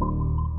you